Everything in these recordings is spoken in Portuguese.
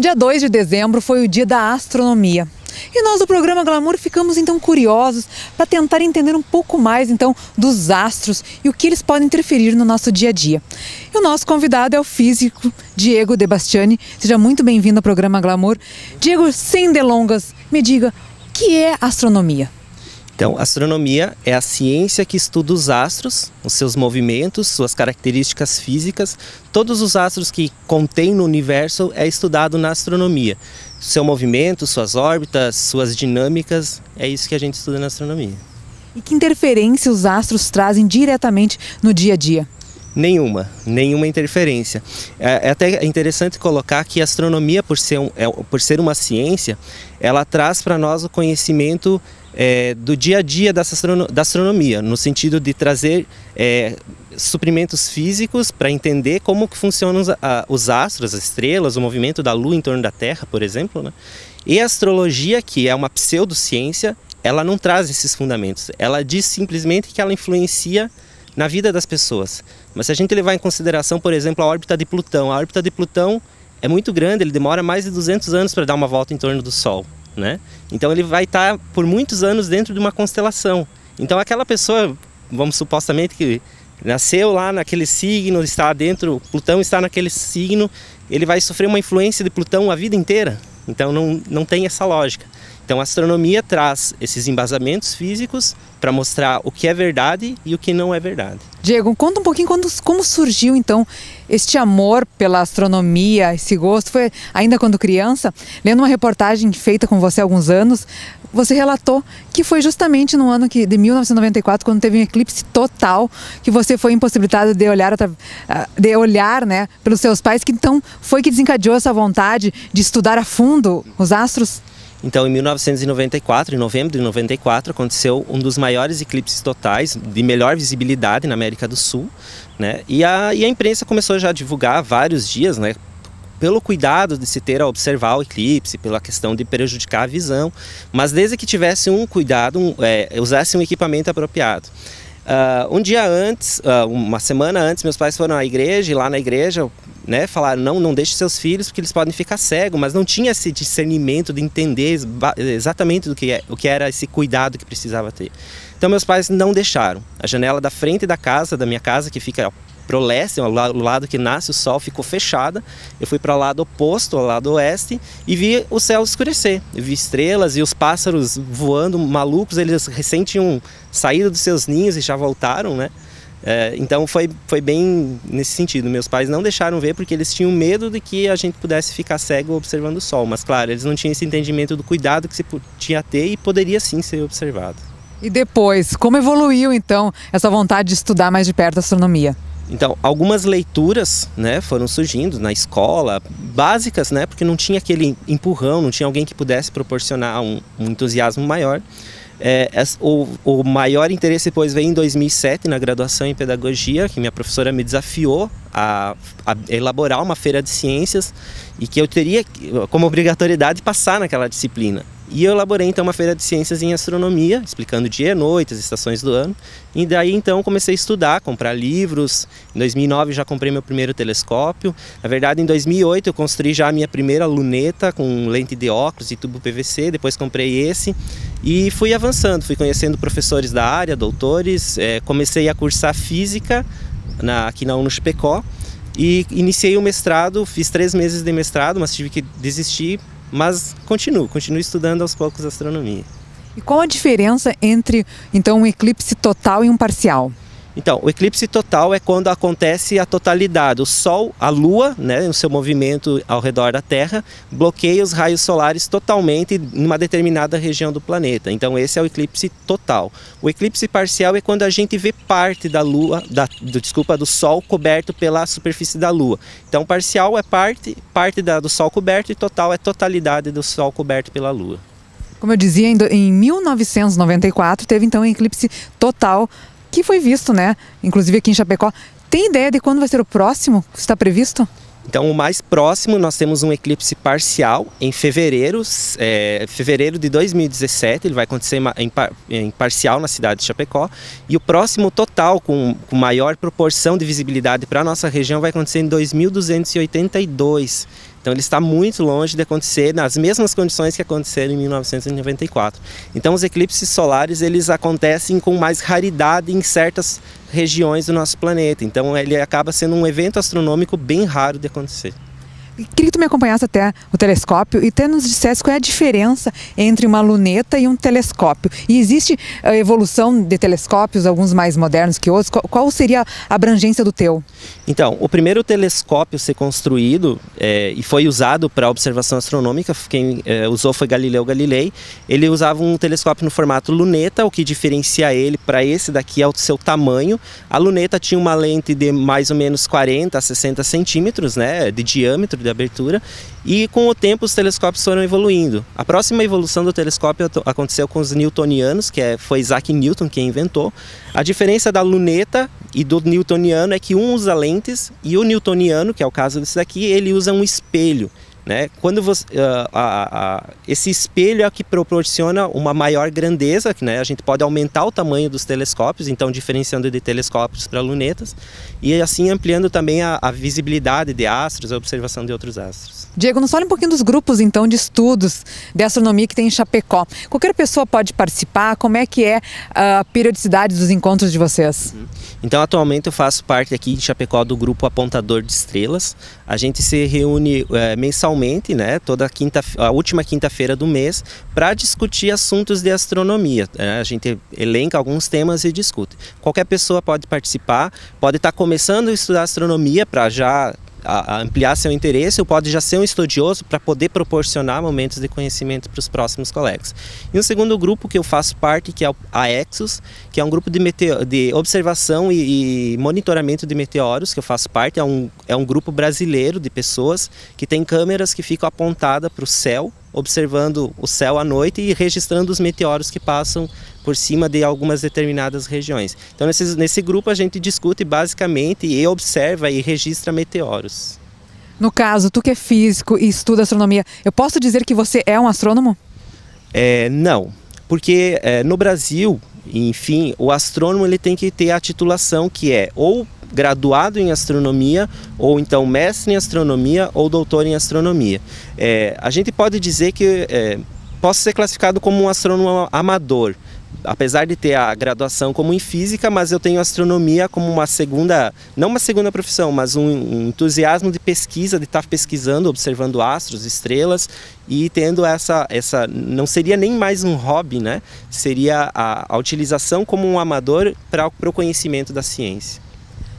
Dia 2 de dezembro foi o dia da astronomia. E nós do programa Glamour ficamos então curiosos para tentar entender um pouco mais então dos astros e o que eles podem interferir no nosso dia a dia. E o nosso convidado é o físico Diego De Seja muito bem-vindo ao programa Glamour. Diego, sem delongas, me diga, o que é astronomia? Então, astronomia é a ciência que estuda os astros, os seus movimentos, suas características físicas. Todos os astros que contém no universo é estudado na astronomia. Seu movimento, suas órbitas, suas dinâmicas, é isso que a gente estuda na astronomia. E que interferência os astros trazem diretamente no dia a dia? Nenhuma, nenhuma interferência. É, é, até interessante colocar que a astronomia, por ser, um, é, por ser uma ciência, ela traz para nós o conhecimento é, do dia a dia da, astrono da astronomia, no sentido de trazer é, suprimentos físicos para entender como que funcionam os, a, os, astros, as estrelas, o movimento da Lua em torno da Terra, por exemplo. Né? E a astrologia, que é uma pseudociência, ela não traz esses fundamentos. Ela diz simplesmente que ela influencia na vida das pessoas. Mas se a gente levar em consideração, por exemplo, a órbita de Plutão, a órbita de Plutão é muito grande, ele demora mais de 200 anos para dar uma volta em torno do Sol, né? Então ele vai estar tá por muitos anos dentro de uma constelação. Então aquela pessoa, vamos supostamente que nasceu lá naquele signo, está dentro, Plutão está naquele signo, ele vai sofrer uma influência de Plutão a vida inteira. Então não, não tem essa lógica. Então a astronomia traz esses embasamentos físicos para mostrar o que é verdade e o que não é verdade. Diego, conta um pouquinho quando, como surgiu então este amor pela astronomia, esse gosto. Foi ainda quando criança, lendo uma reportagem feita com você há alguns anos, você relatou que foi justamente no ano que, de 1994, quando teve um eclipse total, que você foi impossibilitado de olhar, ah, de olhar né, pelos seus pais, que então foi que desencadeou essa vontade de estudar a fundo os astros? Então, em 1994, em novembro de 94, aconteceu um dos maiores eclipses totais de melhor visibilidade na América do Sul, né? E a, e a imprensa começou já a divulgar vários dias, né? Pelo cuidado de se ter a observar o eclipse, pela questão de prejudicar a visão, mas desde que tivesse um cuidado, um, é, usasse um equipamento apropriado. Uh, um dia antes, uh, uma semana antes, meus pais foram à igreja e lá na igreja né, falaram não, não deixe seus filhos porque eles podem ficar cegos, mas não tinha esse discernimento de entender exatamente do que, é, o que era esse cuidado que precisava ter. Então meus pais não deixaram. A janela da frente da casa, da minha casa, que fica para o leste, o lado que nasce o sol, ficou fechada. Eu fui para o lado oposto, ao lado oeste, e vi o céu escurecer. Eu vi estrelas e os pássaros voando malucos, eles recém tinham saído dos seus ninhos e já voltaram, né? É, então foi, foi bem nesse sentido. Meus pais não deixaram ver porque eles tinham medo de que a gente pudesse ficar cego observando o sol. Mas claro, eles não tinham esse entendimento do cuidado que se tinha ter e poderia sim ser observado. E depois, como evoluiu então essa vontade de estudar mais de perto a astronomia? Então, algumas leituras né, foram surgindo na escola, básicas, né, porque não tinha aquele empurrão, não tinha alguém que pudesse proporcionar um, um entusiasmo maior. É, o, o, maior interesse depois veio em 2007 na graduação em pedagogia, que minha professora me desafiou a, a, elaborar uma feira de ciências e que eu teria como obrigatoriedade passar naquela disciplina. E eu elaborei então uma feira de ciências em astronomia, explicando dia e noite, as estações do ano. E daí então comecei a estudar, comprar livros. Em 2009 já comprei meu primeiro telescópio. Na verdade, em 2008 eu construí já a minha primeira luneta com lente de óculos e tubo PVC. Depois comprei esse e fui avançando, fui conhecendo professores da área, doutores. É, comecei a cursar física na, aqui na UNUSPECO e iniciei o mestrado. Fiz três meses de mestrado, mas tive que desistir mas continuo, continuo estudando aos poucos astronomia. E qual a diferença entre então um eclipse total e um parcial? Então, o eclipse total é quando acontece a totalidade. O Sol, a Lua, né, no seu movimento ao redor da Terra, bloqueia os raios solares totalmente em uma determinada região do planeta. Então, esse é o eclipse total. O eclipse parcial é quando a gente vê parte da Lua, da, do, desculpa, do Sol coberto pela superfície da Lua. Então, parcial é parte, parte da, do Sol coberto e total é totalidade do Sol coberto pela Lua. Como eu dizia, em 1994 teve então um eclipse total que foi visto, né? Inclusive aqui em Chapecó. Tem ideia de quando vai ser o próximo está previsto? Então, o mais próximo, nós temos um eclipse parcial em fevereiro, é, fevereiro de 2017. Ele vai acontecer em, em, parcial na cidade de Chapecó. E o próximo total, com, com maior proporção de visibilidade para a nossa região, vai acontecer em 2282. Então ele está muito longe de acontecer nas mesmas condições que aconteceram em 1994. Então os eclipses solares eles acontecem com mais raridade em certas regiões do nosso planeta. Então ele acaba sendo um evento astronômico bem raro de acontecer. Queria que tu me acompanhasse até o telescópio e até nos dissesse qual é a diferença entre uma luneta e um telescópio. E existe a evolução de telescópios, alguns mais modernos que outros? Qual seria a abrangência do teu? Então, o primeiro telescópio a ser construído é, e foi usado para observação astronômica, quem é, usou foi Galileu Galilei. Ele usava um telescópio no formato luneta, o que diferencia ele para esse daqui é o seu tamanho. A luneta tinha uma lente de mais ou menos 40 a 60 centímetros né, de diâmetro, de abertura, e com o tempo os telescópios foram evoluindo. A próxima evolução do telescópio aconteceu com os newtonianos, que é, foi Isaac Newton quem inventou. A diferença da luneta e do newtoniano é que um usa lentes e o newtoniano, que é o caso desse daqui, ele usa um espelho. Né? Quando você, uh, a, a, esse espelho é que proporciona uma maior grandeza, né? a gente pode aumentar o tamanho dos telescópios, então diferenciando de telescópios para lunetas, e assim ampliando também a, a visibilidade de astros, a observação de outros astros. Diego, nos fale um pouquinho dos grupos então de estudos de astronomia que tem em Chapecó. Qualquer pessoa pode participar? Como é que é a periodicidade dos encontros de vocês? Uhum. Então, atualmente eu faço parte aqui de Chapecó do grupo Apontador de Estrelas. A gente se reúne é, mensalmente, né, toda quinta, a última quinta-feira do mês, para discutir assuntos de astronomia. Né? A gente elenca alguns temas e discute. Qualquer pessoa pode participar, pode estar começando a estudar astronomia para já a, a ampliar seu interesse ou pode já ser um estudioso para poder proporcionar momentos de conhecimento para os próximos colegas. E um segundo grupo que eu faço parte, que é a Exos, que é um grupo de, de observação e, e, monitoramento de meteoros, que eu faço parte, é um, é um grupo brasileiro de pessoas que tem câmeras que ficam apontadas para o céu observando o céu à noite e registrando os meteoros que passam por cima de algumas determinadas regiões. Então, nesse, nesse grupo, a gente discute basicamente e observa e registra meteoros. No caso, tu que é físico e estuda astronomia, eu posso dizer que você é um astrônomo? É, não, porque é, no Brasil, enfim, o astrônomo ele tem que ter a titulação que é ou graduado em astronomia, ou então mestre em astronomia, ou doutor em astronomia. É, a gente pode dizer que é, posso ser classificado como um astrônomo amador, apesar de ter a graduação como em física, mas eu tenho astronomia como uma segunda, não uma segunda profissão, mas um, um entusiasmo de pesquisa, de estar pesquisando, observando astros, estrelas e tendo essa, essa não seria nem mais um hobby, né? Seria a, a utilização como um amador para o conhecimento da ciência.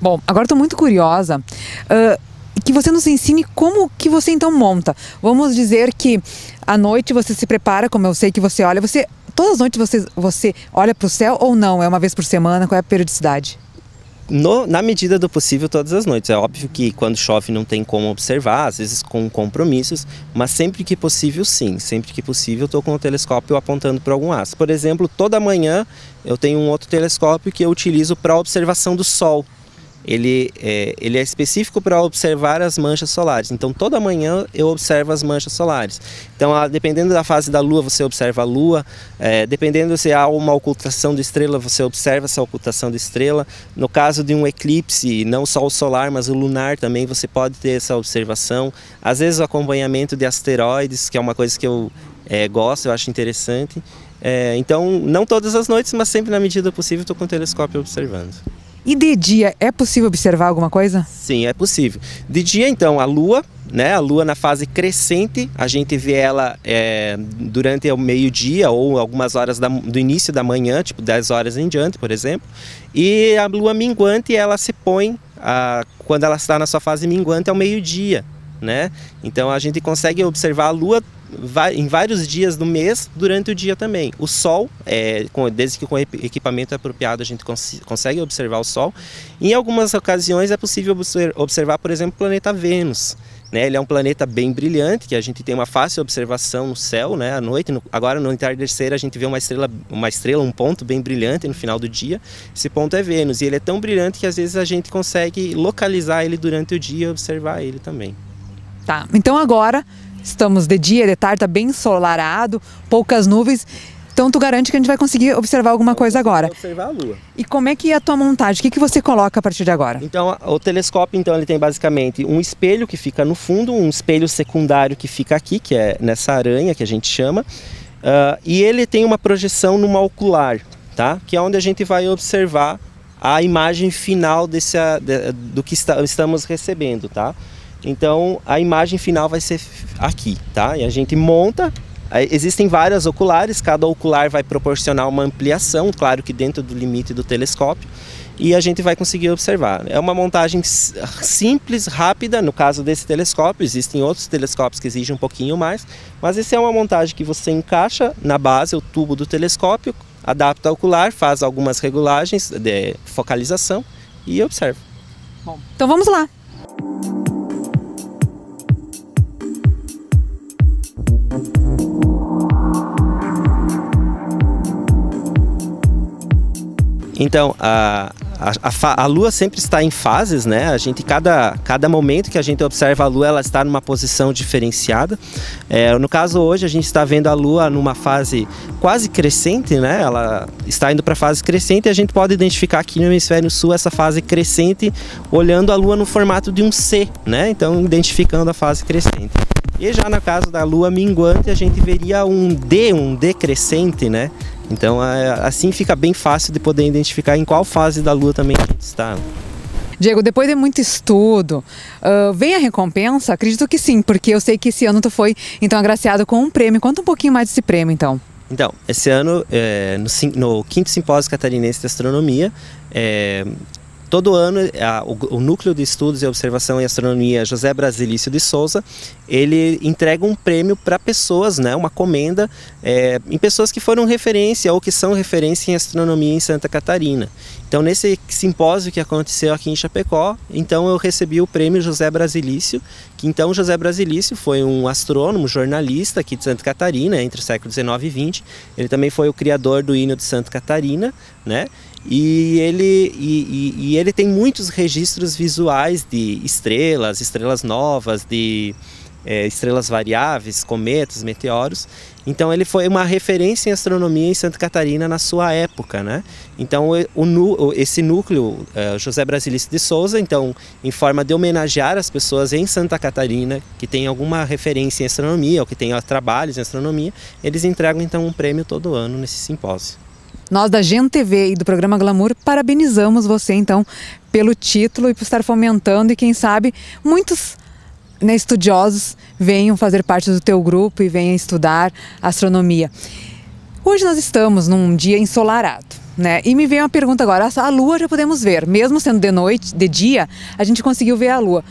Bom, agora estou muito curiosa. Uh, que você nos ensine como que você então monta. Vamos dizer que à noite você se prepara, como eu sei que você olha, você todas as noites você, você olha para o céu ou não? É uma vez por semana? Qual é a periodicidade? No, na medida do possível, todas as noites. É óbvio que quando chove não tem como observar, às vezes com compromissos, mas sempre que possível, sim. Sempre que possível, estou com o telescópio apontando para algum astro. Por exemplo, toda manhã eu tenho um outro telescópio que eu utilizo para observação do Sol ele é, ele é específico para observar as manchas solares. Então, toda manhã eu observo as manchas solares. Então, a, dependendo da fase da Lua, você observa a Lua. É, dependendo se há uma ocultação de estrela, você observa essa ocultação de estrela. No caso de um eclipse, não só o solar, mas o lunar também, você pode ter essa observação. Às vezes, o acompanhamento de asteroides, que é uma coisa que eu é, gosto, eu acho interessante. É, então, não todas as noites, mas sempre na medida possível, estou com o telescópio observando. E de dia é possível observar alguma coisa? Sim, é possível. De dia, então, a Lua, né? A Lua na fase crescente, a gente vê ela é, durante o meio-dia ou algumas horas da, do início da manhã, tipo 10 horas em diante, por exemplo. E a Lua minguante, ela se põe a, quando ela está na sua fase minguante ao meio-dia, né? Então a gente consegue observar a Lua em vários dias do mês durante o dia também. O Sol, é, desde que com equipamento apropriado a gente cons consegue observar o Sol. Em algumas ocasiões é possível observar, por exemplo, o planeta Vênus. Né? Ele é um planeta bem brilhante, que a gente tem uma fácil observação no céu, né? à noite. No, agora, no entardecer, a gente vê uma estrela, uma estrela, um ponto bem brilhante no final do dia. Esse ponto é Vênus, e ele é tão brilhante que às vezes a gente consegue localizar ele durante o dia e observar ele também. Tá, então agora Estamos de dia, de tarde, está bem ensolarado, poucas nuvens. Então tu garante que a gente vai conseguir observar alguma coisa agora. Observar a Lua. E como é que é a tua montagem? O que, que você coloca a partir de agora? Então o telescópio então ele tem basicamente um espelho que fica no fundo, um espelho secundário que fica aqui, que é nessa aranha que a gente chama, uh, e ele tem uma projeção numa ocular, tá? Que é onde a gente vai observar a imagem final desse, do que está, estamos recebendo, tá? Então a imagem final vai ser aqui, tá? E a gente monta. Existem várias oculares, cada ocular vai proporcionar uma ampliação, claro que dentro do limite do telescópio, e a gente vai conseguir observar. É uma montagem simples, rápida, no caso desse telescópio, existem outros telescópios que exigem um pouquinho mais, mas essa é uma montagem que você encaixa na base o tubo do telescópio, adapta o ocular, faz algumas regulagens de focalização e observa. Bom, então vamos lá. Então, a, a, a, a, Lua sempre está em fases, né? A gente, cada, cada momento que a gente observa a Lua, ela está numa posição diferenciada. É, no caso hoje, a gente está vendo a Lua numa fase quase crescente, né? Ela está indo para a fase crescente e a gente pode identificar aqui no hemisfério sul essa fase crescente, olhando a Lua no formato de um C, né? Então, identificando a fase crescente. E já no caso da Lua minguante, a gente veria um D, um decrescente, né? Então assim fica bem fácil de poder identificar em qual fase da Lua também a gente está. Diego, depois de muito estudo, uh, vem a recompensa? Acredito que sim, porque eu sei que esse ano tu foi então agraciado com um prêmio. Conta um pouquinho mais desse prêmio, então. Então, esse ano, é, no, no, quinto simpósio catarinense de astronomia, é, Todo ano, a, o, o, Núcleo de Estudos e Observação em Astronomia José Brasilício de Souza, ele entrega um prêmio para pessoas, né, uma comenda, é, em pessoas que foram referência ou que são referência em astronomia em Santa Catarina. Então, nesse simpósio que aconteceu aqui em Chapecó, então eu recebi o prêmio José Brasilício, que então José Brasilício foi um astrônomo, jornalista aqui de Santa Catarina, entre os séculos 19 e 20. Ele também foi o criador do hino de Santa Catarina, né? E ele, e, e, e ele tem muitos registros visuais de estrelas, estrelas novas, de é, estrelas variáveis, cometas, meteoros. Então ele foi uma referência em astronomia em Santa Catarina na sua época, né? Então o, esse núcleo é, José Brasilício de Souza, então em forma de homenagear as pessoas em Santa Catarina que têm alguma referência em astronomia ou que têm trabalhos em astronomia, eles entregam então um prêmio todo ano nesse simpósio. Nós da Gen TV e do programa Glamour parabenizamos você então pelo título e por estar fomentando e quem sabe muitos né, estudiosos venham fazer parte do teu grupo e venham estudar astronomia. Hoje nós estamos num dia ensolarado. Né? E me veio uma pergunta agora: a lua já podemos ver, mesmo sendo de noite, de dia, a gente conseguiu ver a lua.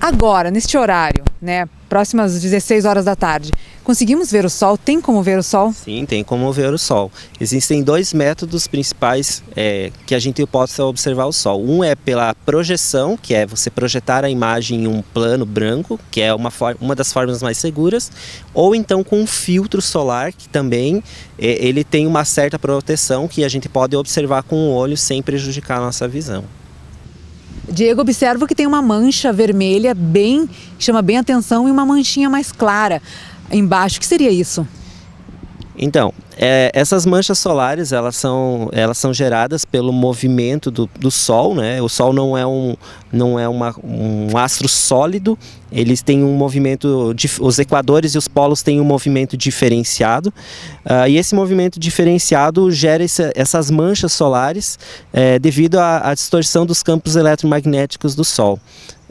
Agora, neste horário, né, próximas 16 horas da tarde, conseguimos ver o sol? Tem como ver o sol? Sim, tem como ver o sol. Existem dois métodos principais é, que a gente possa observar o sol. Um é pela projeção, que é você projetar a imagem em um plano branco, que é uma, uma das formas mais seguras, ou então com um filtro solar, que também é, ele tem uma certa proteção que a gente pode observar com o olho sem prejudicar a nossa visão. Diego, observo que tem uma mancha vermelha bem, que chama bem atenção e uma manchinha mais clara embaixo. O que seria isso? Então, é, essas manchas solares elas são, elas são geradas pelo movimento do, do Sol, né? O Sol não é, um, não é uma, um astro sólido, eles têm um movimento, os equadores e os polos têm um movimento diferenciado, uh, e esse movimento diferenciado gera essas manchas solares é, devido à, à distorção dos campos eletromagnéticos do Sol.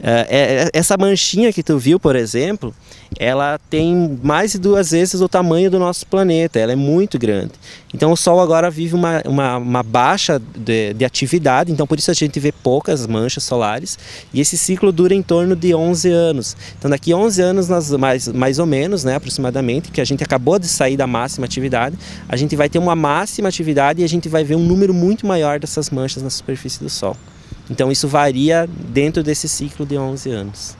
É, essa manchinha que tu viu, por exemplo, ela tem mais de duas vezes o tamanho do nosso planeta, ela é muito grande. Então o Sol agora vive uma, uma, uma baixa de, de, atividade, então por isso a gente vê poucas manchas solares, e esse ciclo dura em torno de 11 anos. Então daqui a 11 anos, nós, mais, mais ou menos, né, aproximadamente, que a gente acabou de sair da máxima atividade, a gente vai ter uma máxima atividade e a gente vai ver um número muito maior dessas manchas na superfície do Sol. Então isso varia dentro desse ciclo de 11 anos.